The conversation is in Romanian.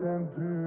and do.